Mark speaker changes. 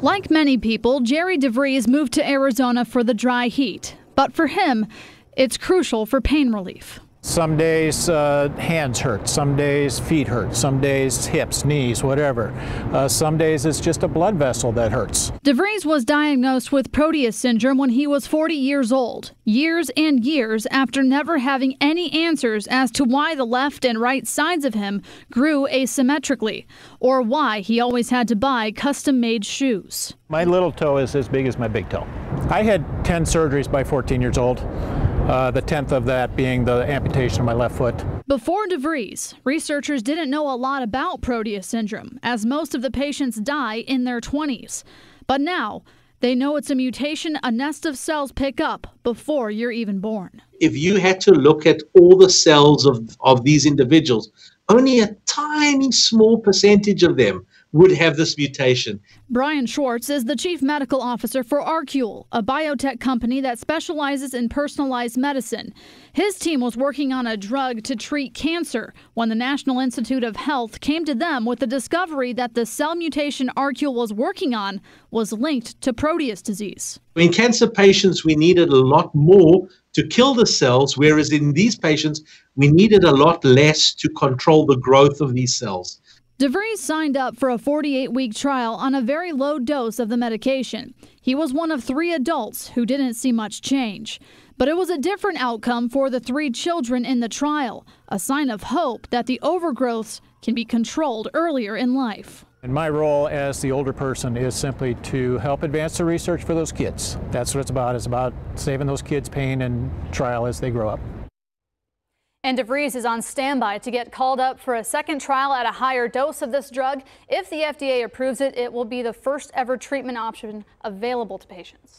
Speaker 1: Like many people, Jerry DeVries moved to Arizona for the dry heat. But for him, it's crucial for pain relief.
Speaker 2: Some days uh, hands hurt, some days feet hurt, some days hips, knees, whatever. Uh, some days it's just a blood vessel that hurts.
Speaker 1: DeVries was diagnosed with Proteus syndrome when he was 40 years old, years and years after never having any answers as to why the left and right sides of him grew asymmetrically, or why he always had to buy custom made shoes.
Speaker 2: My little toe is as big as my big toe. I had 10 surgeries by 14 years old. Uh, the 10th of that being the amputation of my left foot.
Speaker 1: Before DeVries, researchers didn't know a lot about Proteus syndrome, as most of the patients die in their 20s. But now, they know it's a mutation a nest of cells pick up before you're even born.
Speaker 3: If you had to look at all the cells of, of these individuals, only a tiny small percentage of them would have this mutation.
Speaker 1: Brian Schwartz is the chief medical officer for ArQule, a biotech company that specializes in personalized medicine. His team was working on a drug to treat cancer when the National Institute of Health came to them with the discovery that the cell mutation ArQule was working on was linked to Proteus disease.
Speaker 3: In cancer patients, we needed a lot more to kill the cells, whereas in these patients, we needed a lot less to control the growth of these cells.
Speaker 1: DeVries signed up for a 48 week trial on a very low dose of the medication. He was one of three adults who didn't see much change. But it was a different outcome for the three children in the trial, a sign of hope that the overgrowths can be controlled earlier in life.
Speaker 2: And my role as the older person is simply to help advance the research for those kids. That's what it's about. It's about saving those kids pain and trial as they grow up.
Speaker 1: And DeVries is on standby to get called up for a second trial at a higher dose of this drug. If the FDA approves it, it will be the first ever treatment option available to patients.